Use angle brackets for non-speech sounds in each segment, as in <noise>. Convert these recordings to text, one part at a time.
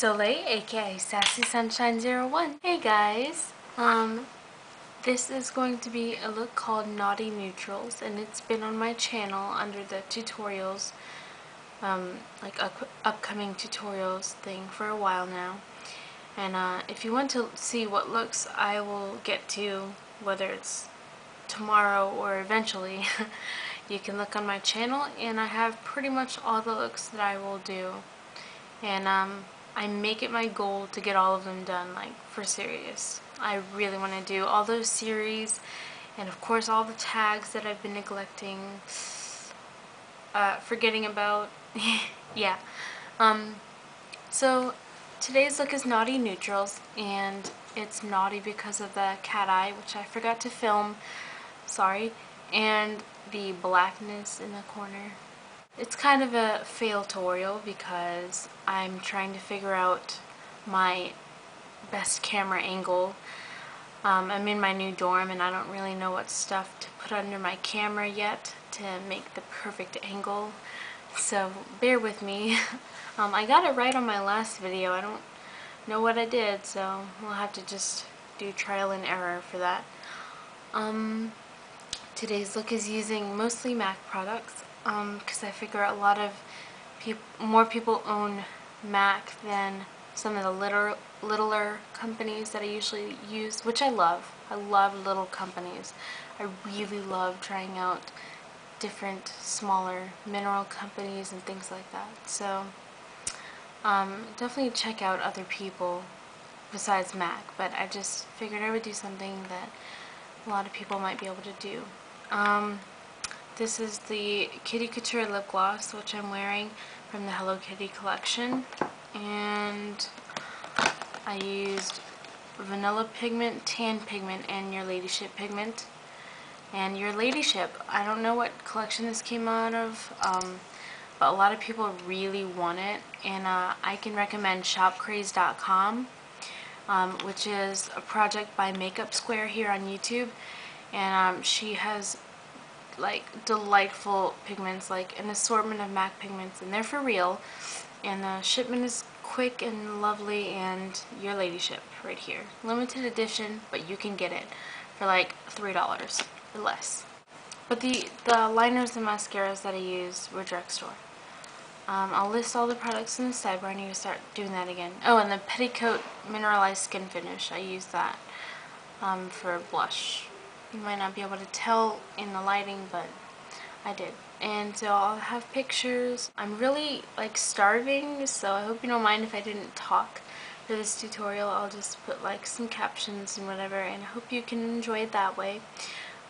Ray, aka Sassy Sunshine 01. Hey guys, um, this is going to be a look called Naughty Neutrals, and it's been on my channel under the tutorials, um, like up upcoming tutorials thing for a while now. And uh, if you want to see what looks I will get to, whether it's tomorrow or eventually, <laughs> you can look on my channel, and I have pretty much all the looks that I will do. And um, I make it my goal to get all of them done, like, for serious. I really want to do all those series, and of course all the tags that I've been neglecting, uh, forgetting about, <laughs> yeah. Um, so, today's look is Naughty Neutrals, and it's naughty because of the cat eye, which I forgot to film, sorry, and the blackness in the corner. It's kind of a fail tutorial because I'm trying to figure out my best camera angle. Um, I'm in my new dorm and I don't really know what stuff to put under my camera yet to make the perfect angle. So bear with me. <laughs> um, I got it right on my last video. I don't know what I did so we'll have to just do trial and error for that. Um, today's look is using mostly MAC products because um, I figure a lot of peop more people own Mac than some of the litter littler companies that I usually use, which I love. I love little companies. I really love trying out different smaller mineral companies and things like that. So um, definitely check out other people besides Mac, but I just figured I would do something that a lot of people might be able to do. Um, this is the Kitty Kouture lip gloss, which I'm wearing from the Hello Kitty collection. And I used vanilla pigment, tan pigment, and your ladyship pigment. And your ladyship, I don't know what collection this came out of, um, but a lot of people really want it. And uh, I can recommend shopcraze.com, um, which is a project by Makeup Square here on YouTube. And um, she has like delightful pigments, like an assortment of MAC pigments, and they're for real. And the shipment is quick and lovely, and your ladyship right here. Limited edition, but you can get it for like $3 or less. But the, the liners and mascaras that I used were drugstore. Um, I'll list all the products in the sidebar. I need to start doing that again. Oh, and the Petticoat Mineralized Skinfinish. I use that um, for blush. You might not be able to tell in the lighting, but I did. And so I'll have pictures. I'm really like starving, so I hope you don't mind if I didn't talk for this tutorial. I'll just put like some captions and whatever, and I hope you can enjoy it that way.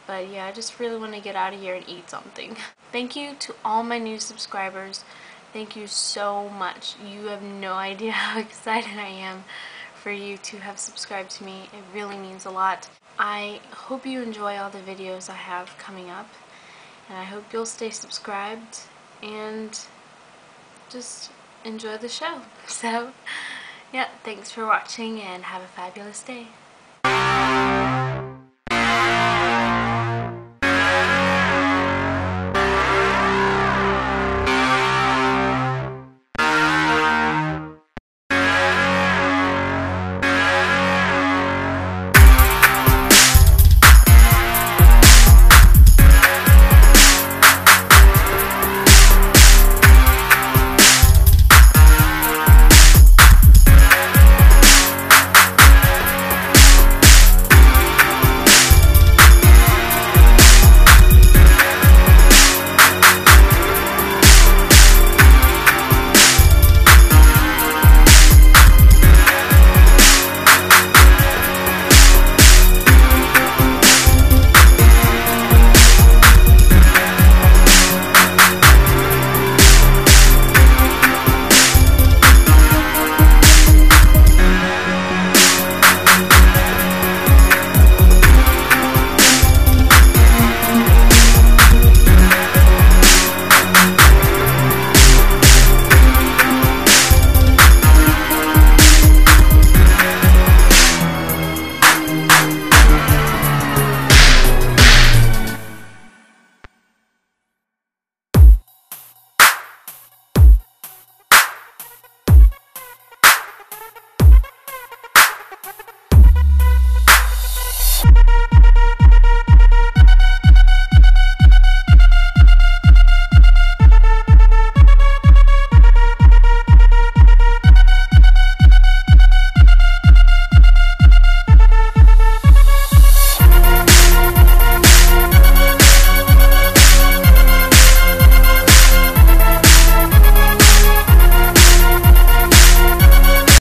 But yeah, I just really want to get out of here and eat something. <laughs> Thank you to all my new subscribers. Thank you so much. You have no idea <laughs> how excited I am for you to have subscribed to me. It really means a lot. I hope you enjoy all the videos I have coming up. And I hope you'll stay subscribed and just enjoy the show. <laughs> So, yeah, thanks for watching and have a fabulous day.